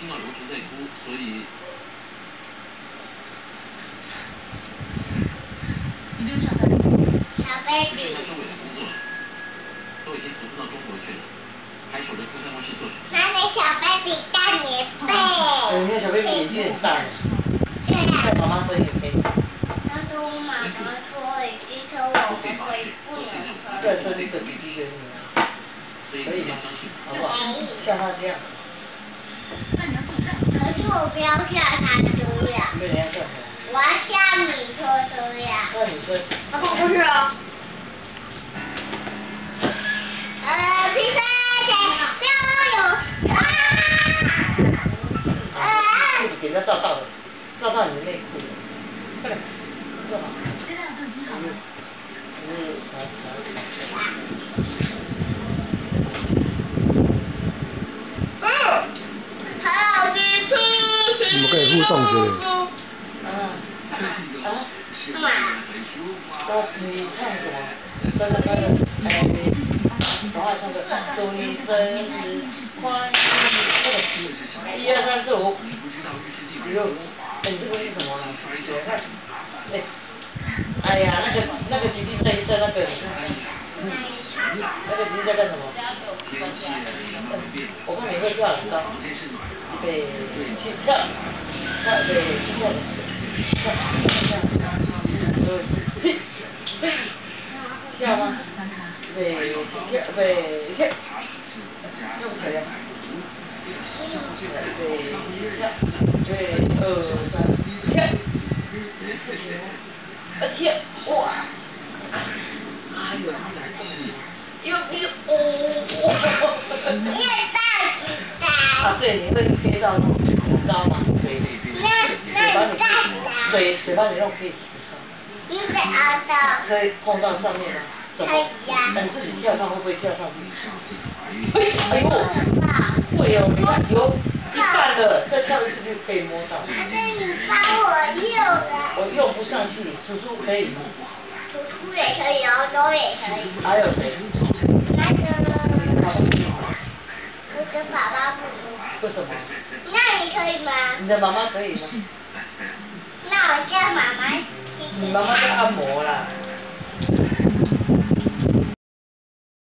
听到刘婷在哭，所以。小 baby。他周围的工作都已经投资到中国去了，还守着中山公司做。妈妈，小 baby 大棉被。哎，你看小 baby 眼睛很大。对呀。在妈妈身也可以。他说妈妈说机车我们会不能车。对，车这必须给你。可以吗？好不好？像他这样。可是我不要吓他猪呀！我吓你猪呀！吓你猪？不是啊！呃，皮赛赛，不要用啊！啊！裤子给人家照大了，照大你的内裤，过来，坐好。嗯嗯，好，好。好。你们可以互动之类的。啊！干嘛？都你唱什么？那个那个哎，赶快唱个祝你生日快乐！一二三四五，六，哎，你这个是什么呢？我看，哎，呀，那个那个吉利在在那个，那个吉利在干什么？我看你会跳，知道？对，去跳，对，你会贴到那种高吗？嘛，嘴里，嘴巴里，嘴嘴巴里肉可以你会熬到。可以碰到上面吗？可以呀。那你自己跳上会不会跳上去？哎呦，会哦，你看有一半了，再跳一次就可以摸到。可是你帮我用了。我用不上去，叔叔可以吗？叔叔也可以，欧洲也可以。还有谁？那个，我跟爸爸不行。为什么？那你可以吗？你的妈妈可以吗？我叫妈妈。妈妈在按摩啦。